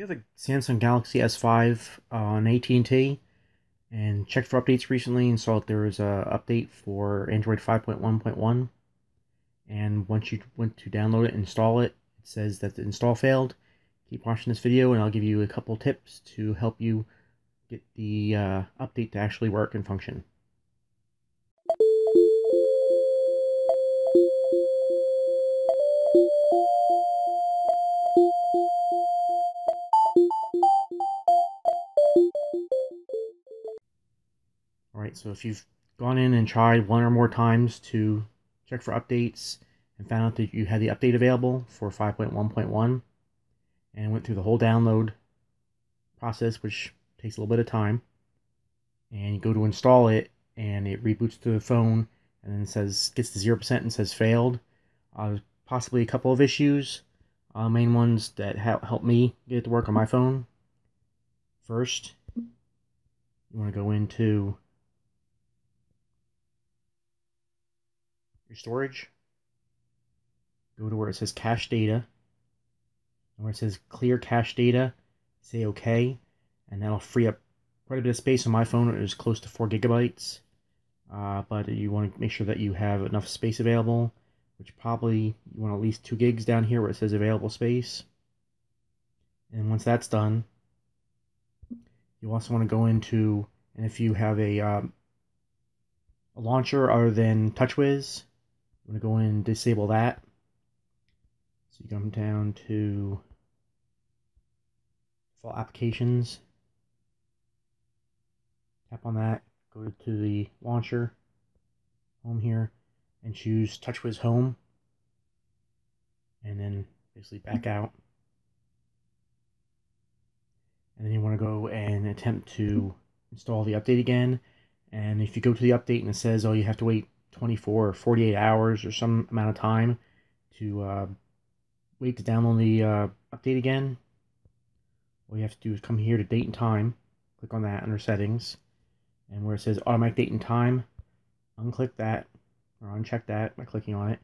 you have a Samsung Galaxy S5 on AT&T and checked for updates recently and saw that there was a update for Android 5.1.1 and once you went to download it and install it, it says that the install failed. Keep watching this video and I'll give you a couple tips to help you get the uh, update to actually work and function. Alright, so if you've gone in and tried one or more times to check for updates and found out that you had the update available for 5.1.1 and went through the whole download process, which takes a little bit of time, and you go to install it and it reboots to the phone and then says gets to 0% and says failed. Uh, possibly a couple of issues. Uh, main ones that ha- help me get it to work on my phone. First, you want to go into your storage, go to where it says cache data, where it says clear cache data, say OK, and that'll free up quite a bit of space on my phone. It is close to 4 gigabytes, uh, but you want to make sure that you have enough space available, which probably you want at least 2 gigs down here where it says available space. And once that's done, you also want to go into, and if you have a, um, a launcher other than TouchWiz, I'm going to go in and disable that. So you come down to Default Applications. Tap on that, go to the launcher, home here, and choose TouchWiz Home. And then basically back out. And then you want to go and attempt to install the update again. And if you go to the update and it says, oh, you have to wait 24 or 48 hours or some amount of time to uh, wait to download the uh, update again. All you have to do is come here to date and time, click on that under settings, and where it says automatic date and time, unclick that or uncheck that by clicking on it.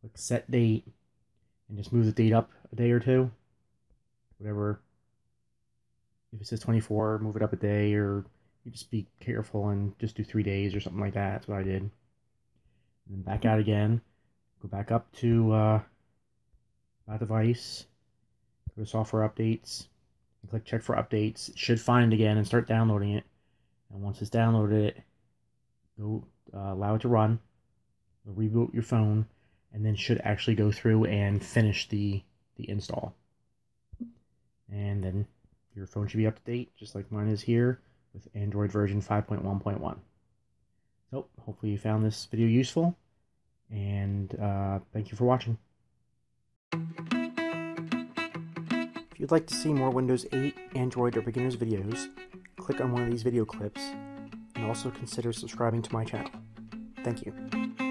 Click set date and just move the date up a day or two. Whatever. If it says 24, move it up a day or you just be careful and just do three days or something like that. That's what I did then back out again. Go back up to uh, my device, go to software updates, and click check for updates. It should find it again and start downloading it. And once it's downloaded it, go uh, allow it to run, reboot your phone, and then should actually go through and finish the, the install. And then your phone should be up to date, just like mine is here, with Android version 5.1.1. So, hopefully you found this video useful, and uh, thank you for watching. If you'd like to see more Windows 8, Android, or beginners videos, click on one of these video clips, and also consider subscribing to my channel. Thank you.